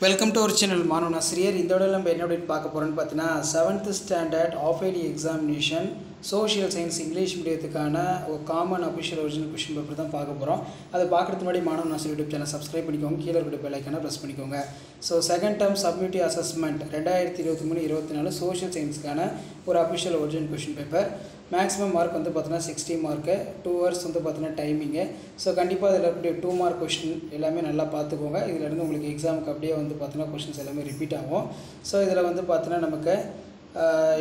Welcome to ஒரு channel மாணவன் ஆசிரியர் இந்த விட நம்ம என்ன அப்படின்னு பார்க்க போகிறோன்னு பார்த்தீங்கன்னா seventh standard of ID examination social science English மீடியத்துக்கான ஒரு common official original question paper தான் பார்க்க போகிறோம் அதை பார்க்குறதுக்கு முன்னாடி மாணவன் ஆசிரியர் யூடியூப் சேனல் சப்ஸ்கிரைப் பண்ணிக்கோங்க. கீழே இருக்க பெல்லைக்கான ப்ரெஸ் பண்ணிக்கோங்க. So second term summative assessment ரெண்டாயிரத்தி இருபத்தி மூணு இருபத்தி நாலு சோஷியல் சயின்ஸ்க்கான ஒரு official original question paper maximum mark வந்து பார்த்தீங்கன்னா சிக்ஸ்டி மார்க்கு டூ ஹவர்ஸ் வந்து பார்த்தீங்கன்னா டைமிங்கு ஸோ கண்டிப்பாக இதில் இருக்கக்கூடிய டூ மார்க் கொஷின் எல்லாமே நல்லா பார்த்துக்கோங்க. இதிலேருந்து உங்களுக்கு எக்ஸாமுக்கு அப்படியே வந்து பார்த்தீங்கன்னா கொஷின்ஸ் எல்லாமே ரிப்பீட் ஆகும். ஸோ இதில் வந்து பார்த்தீங்கன்னா நமக்கு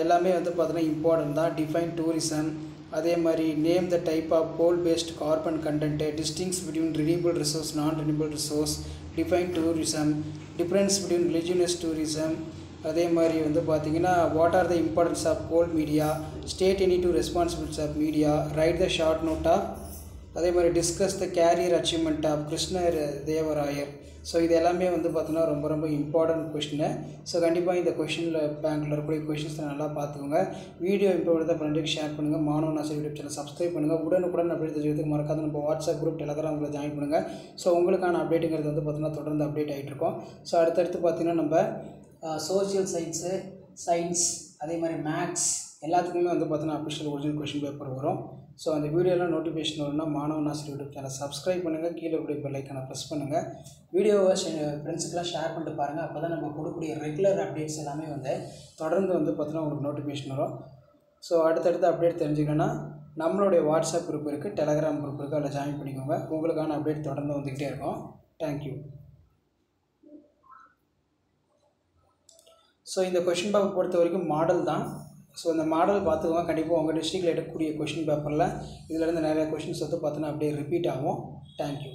எல்லாமே வந்து பார்த்தீங்கன்னா இம்பார்ட்டன்ட் தான். டிஃபைன் டூரிசம் அதே மாதிரி name the type of coal based carbon content distinguish between renewable resource non renewable resource define tourism difference between religious tourism அதே மாதிரி வந்து பார்த்தீங்கன்னா what are the importance of coal media state any two responsibilities of media write the short note of அதே மாதிரி discuss the career achievement of Krishnar Devarayar so இது எல்லாமே வந்து பார்த்தீங்கன்னா ரொம்ப ரொம்ப இம்பார்ட்டன்ட் கொஷினு ஸோ கண்டிப்பாக இந்த கொஷினில் பேங்க்கில் இருக்கக்கூடிய கொஷின்ஸை நல்லா பார்த்துக்கோங்க வீடியோ இப்போ தான் ஃப்ரெண்டுக்கு ஷேர் பண்ணுங்கள் மாணவ ஆசிரியர் யூடியூப் சேனல் சப்ஸ்கிரைப் பண்ணுங்கள் உடனுக்குடன் அப்டேட் தெரிஞ்சதுக்கு மறக்காத நம்ம வாட்ஸ்அப் குரூப் டெலகிராமில் ஜாயின் பண்ணுங்கள் ஸோ உங்களுக்கான அப்டேட்டுங்கிறது வந்து பார்த்திங்கன்னா தொடர்ந்து அப்டேட் ஆகிட்டு இருக்கோம். ஸோ அடுத்தடுத்து பார்த்தீங்கன்னா நம்ம சோஷியல் சயின்ஸு சயின்ஸ் அதே மாதிரி மேக்ஸ் எல்லாத்துக்குமே வந்து பார்த்தீங்கன்னா அஃபிஷியல் ஒரிஜினல் கொஷின் பேப்பர் வரும். ஸோ அந்த வீடியோலாம் நோட்டிஃபிகேஷன் வரும்னா மாணவன் ஆசிரியர் யூடியூப் சேனல் சப்ஸ்கிரைப் பண்ணுங்கள் கீழே கூடிய பெல்லைக்கான ப்ரெஸ் பண்ணுங்கள் வீடியோவை ஃப்ரெண்ட்ஸுக்கெலாம் ஷேர் பண்ணிட்டு பாருங்கள் அப்போ தான் நம்ம கொடுக்கக்கூடிய ரெகுலர் அப்டேட்ஸ் எல்லாமே வந்து தொடர்ந்து வந்து பார்த்தீங்கன்னா உங்களுக்கு நோட்டிஃபிகேஷன் வரும். ஸோ அடுத்தடுத்த அப்டேட் தெரிஞ்சுக்கணுன்னா நம்மளுடைய வாட்ஸ்அப் குரூப் இருக்குது டெலகிராம் குரூப் இருக்குது அதில் ஜாயின் பண்ணிக்கோங்க. உங்களுக்கான அப்டேட் தொடர்ந்து வந்துக்கிட்டே இருக்கும். தேங்க்யூ ஸோ இந்த கொஷின் பேப்பர் பொறுத்த வரைக்கும் மாடல் தான். ஸோ இந்த மாடல் பார்த்துக்கோங்க. கண்டிப்பாக உங்கள் டிஸ்ட்ரிக்டில் எடுக்கக்கூடிய கொஷின் பேப்பரில் இதிலேருந்து நிறைய கொஷின்ஸ் வந்து பார்த்தோன்னா அப்படியே ரிப்பீட் ஆகும். தேங்க்யூ